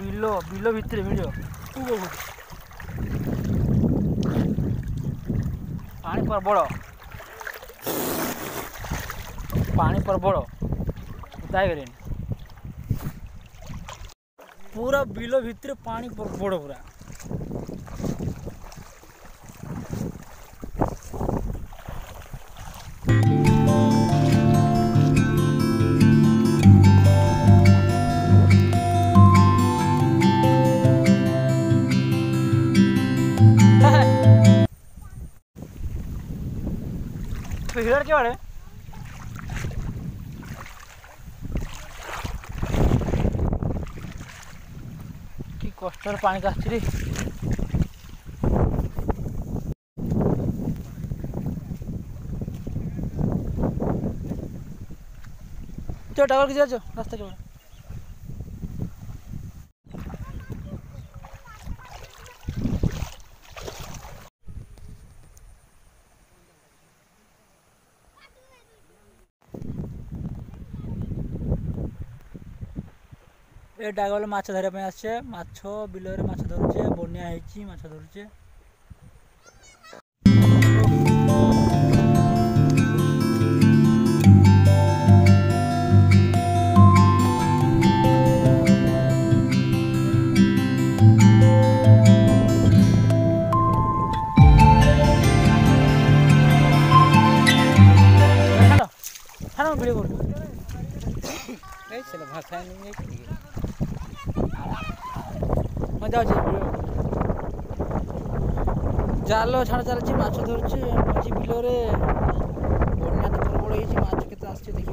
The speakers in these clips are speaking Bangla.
বিল বিল ভিতরে ভিডিও উপভূত পানি প্রবল পানি প্রবল উদা গেলেন পুরা বিল ভিতরে পানি প্রবল পুরা একেবারে কি কষ্টর পানি যাচ্ছে রে চো টাকার কিছু আছো রাস্তা চলে ଏ ଡାଗଲ ମାଛ ଧରିବା ପାଇଁ ଆସେ ମାଛ ବିଲରେ ମାଛ ଧରୁଛେ ବନ୍ୟା ହେଇଛି ମାଛ ଧରୁଛେ ভিডিও করবো এই ছেলে ভাষায় নিয়ে মজা হচ্ছে জালও ছাড়া চালাচ্ছি মাছ ধরছি মাঝি বিলোরে বন্যাতে পুরো পড়ে গেছি মাছ খেতে আসছে দেখি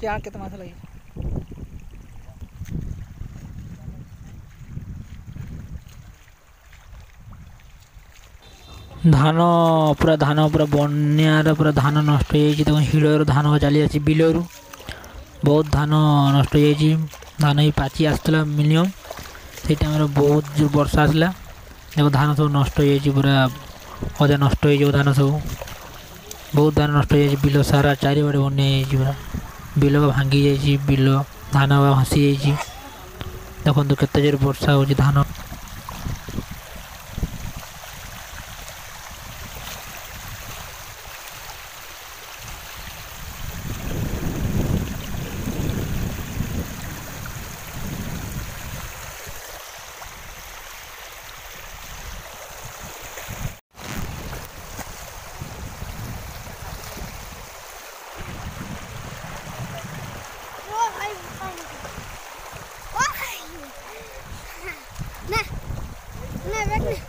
देखिए कितना से लगी धान पूरा धान पूरा बनार पूरा धान नष्ट हिड़ धान चल आ बिलर बहुत धान नष्ट धान ये पची आसला मिनिमम से टाइम बहुत जो बर्षा आसला देखो धान सब नष्ट पूरा अदा नष्ट धान सब बहुत धान नष्ट बिल सारा चारिपटे बनिया ବିଲ ଭାଙ୍ଗି ଯାଇଛି ବିଲ ଧାନ ଭାସି ଯାଇଛି ଦେଖନ୍ତୁ କେତେ ଜୋରେ ବର୍ଷା ହେଉଛି ଧାନ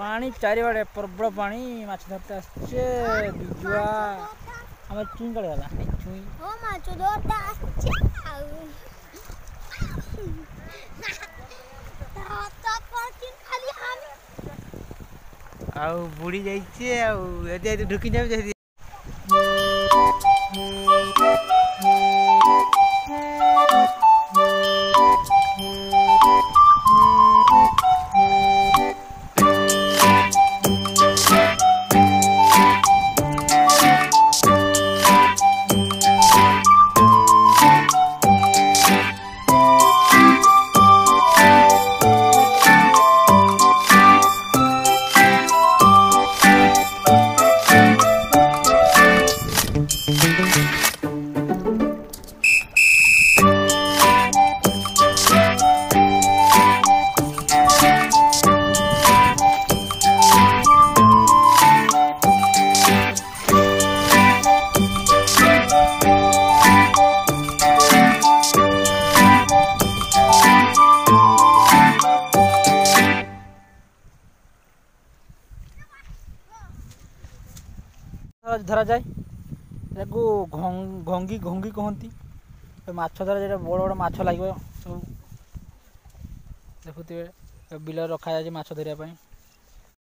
পানি চারিবারে প্রবল পানি মাছ ধরতে আসছে বিজুয়া আমার চুই কাটে গেল চুই ও মাছ ধরতে আসছে ଆଉ ବୁଡ଼ି ଯାଇଛି ଆଉ ଏଠି ଢୁକି ଯାଉଛି धरा जाए ताको घंगी घंगी कहती मैं जो बड़ बड़ मछ लगे सब देखु बिल रखा जाए मछ